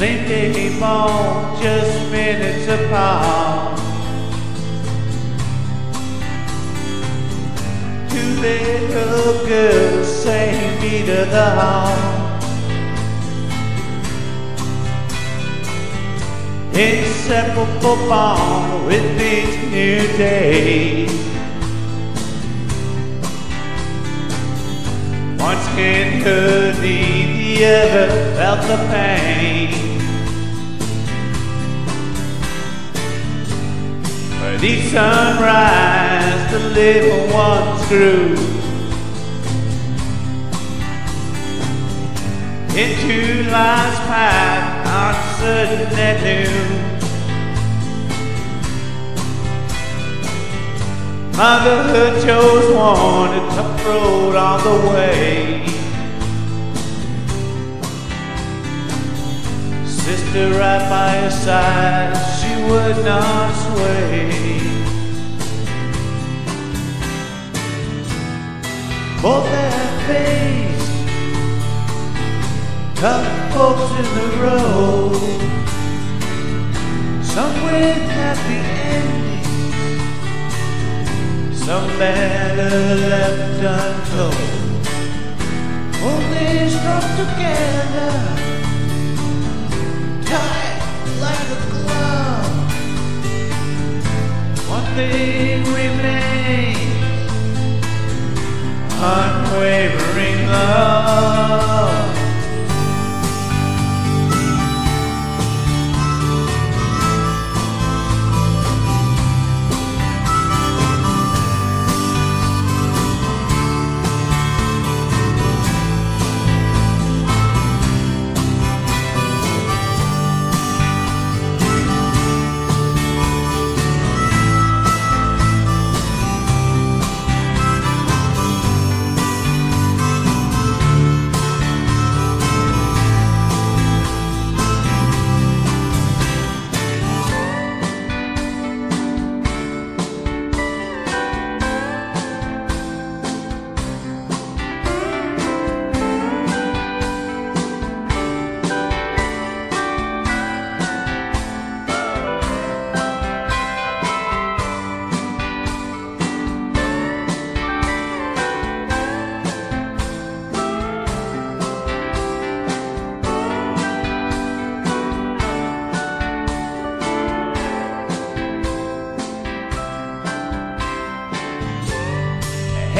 Day born, just minutes apart. Two little girls, same beat of the heart. Inseparable bond with each new day. One skin could leave the other felt the pain. But each sunrise, the little ones grew into life's path uncertain and new. Motherhood chose one, a tough road on the way. Sister right by her side, she would not sway. Both had faced tough folks in the road. Some with happy endings, some better left untold. Only strung together, One thing remains, unwavering love.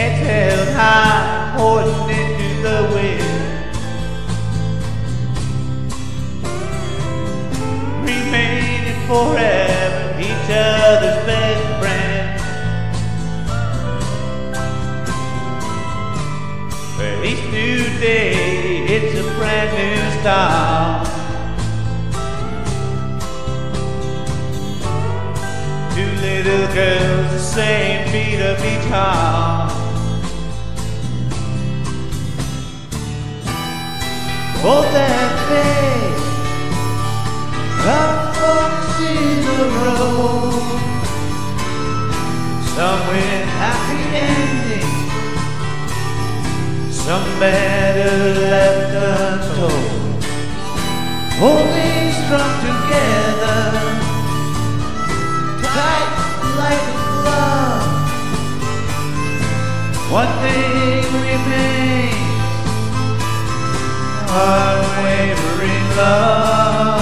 Heads held high, holding into the wind. Remaining forever, each other's best friend. But each new day, it's a brand new start. Two little girls, the same beat of each heart. Both that face, tough folks in the road. Some with happy endings, some better left untold. Only strung together tight like a glove. One thing remains, unwavering love.